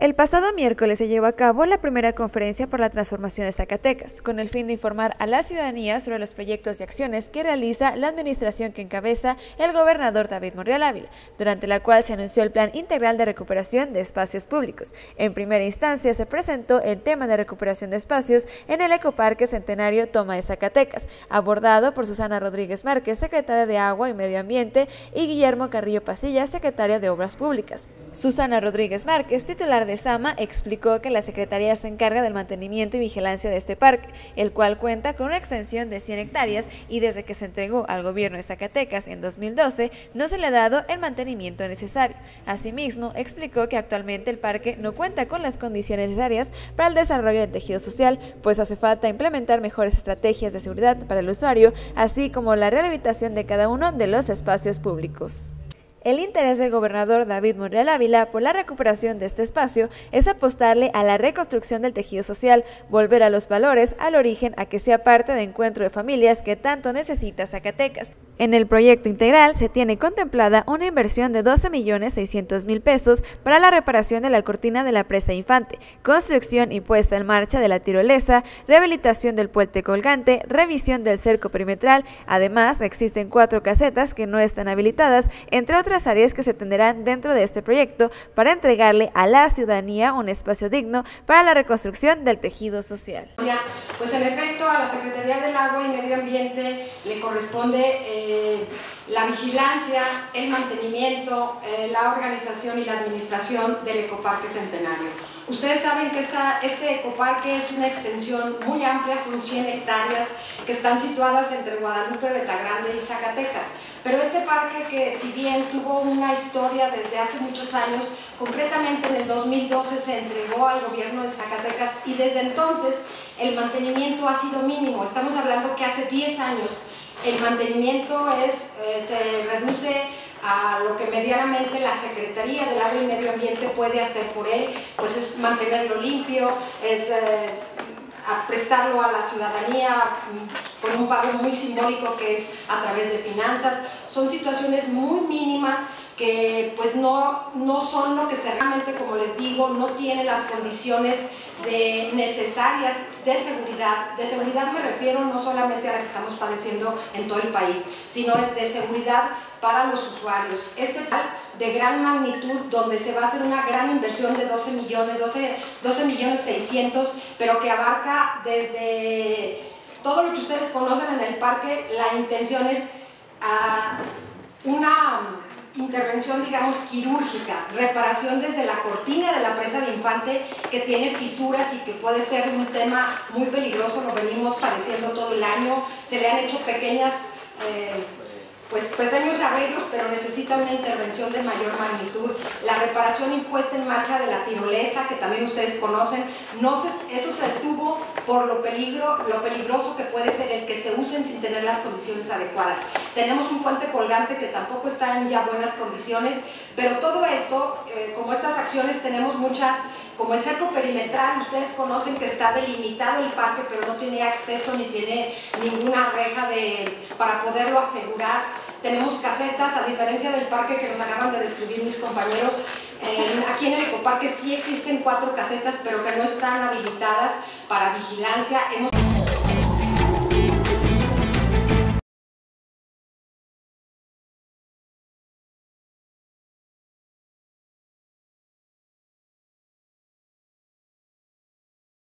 El pasado miércoles se llevó a cabo la primera conferencia por la transformación de Zacatecas, con el fin de informar a la ciudadanía sobre los proyectos y acciones que realiza la administración que encabeza el gobernador David Monreal Ávila, durante la cual se anunció el Plan Integral de Recuperación de Espacios Públicos. En primera instancia se presentó el tema de recuperación de espacios en el Ecoparque Centenario Toma de Zacatecas, abordado por Susana Rodríguez Márquez, secretaria de Agua y Medio Ambiente, y Guillermo Carrillo Pasilla, secretario de Obras Públicas. Susana Rodríguez Márquez, titular de Sama explicó que la Secretaría se encarga del mantenimiento y vigilancia de este parque, el cual cuenta con una extensión de 100 hectáreas y desde que se entregó al gobierno de Zacatecas en 2012 no se le ha dado el mantenimiento necesario. Asimismo, explicó que actualmente el parque no cuenta con las condiciones necesarias para el desarrollo del tejido social, pues hace falta implementar mejores estrategias de seguridad para el usuario, así como la rehabilitación de cada uno de los espacios públicos. El interés del gobernador David Monreal Ávila por la recuperación de este espacio es apostarle a la reconstrucción del tejido social, volver a los valores, al origen, a que sea parte de encuentro de familias que tanto necesita Zacatecas. En el proyecto integral se tiene contemplada una inversión de 12 millones 600 mil pesos para la reparación de la cortina de la presa Infante, construcción y puesta en marcha de la tirolesa, rehabilitación del puente colgante, revisión del cerco perimetral. Además, existen cuatro casetas que no están habilitadas, entre otras áreas que se tendrán dentro de este proyecto para entregarle a la ciudadanía un espacio digno para la reconstrucción del tejido social. Pues en efecto, a la Secretaría del Agua y Medio Ambiente le corresponde... Eh, eh, la vigilancia, el mantenimiento, eh, la organización y la administración del Ecoparque Centenario. Ustedes saben que esta, este ecoparque es una extensión muy amplia, son 100 hectáreas que están situadas entre Guadalupe, Betagrande y Zacatecas. Pero este parque que si bien tuvo una historia desde hace muchos años, concretamente en el 2012 se entregó al gobierno de Zacatecas y desde entonces el mantenimiento ha sido mínimo. Estamos hablando que hace 10 años el mantenimiento es, eh, se reduce a lo que medianamente la Secretaría del Agua y Medio Ambiente puede hacer por él, pues es mantenerlo limpio, es eh, prestarlo a la ciudadanía mm, con un pago muy simbólico que es a través de finanzas. Son situaciones muy mínimas que pues no, no son lo que se realmente, como les digo, no tiene las condiciones necesarias de seguridad. De seguridad me refiero no solamente a la que estamos padeciendo en todo el país, sino de seguridad para los usuarios. Este tal de gran magnitud, donde se va a hacer una gran inversión de 12 millones, 12, 12 millones 600, pero que abarca desde todo lo que ustedes conocen en el parque, la intención es a una intervención, digamos, quirúrgica, reparación desde la cortina de la presa de infante que tiene fisuras y que puede ser un tema muy peligroso, lo venimos padeciendo todo el año, se le han hecho pequeñas... Eh, pequeños arreglos, pero necesita una intervención de mayor magnitud. La reparación impuesta en marcha de la tirolesa, que también ustedes conocen, no se, eso se detuvo por lo, peligro, lo peligroso que puede ser el que se usen sin tener las condiciones adecuadas. Tenemos un puente colgante que tampoco está en ya buenas condiciones, pero todo esto, eh, como estas acciones, tenemos muchas como el cerco perimetral, ustedes conocen que está delimitado el parque, pero no tiene acceso ni tiene ninguna reja de, para poderlo asegurar. Tenemos casetas, a diferencia del parque que nos acaban de describir mis compañeros, aquí en el ecoparque sí existen cuatro casetas, pero que no están habilitadas para vigilancia. Hemos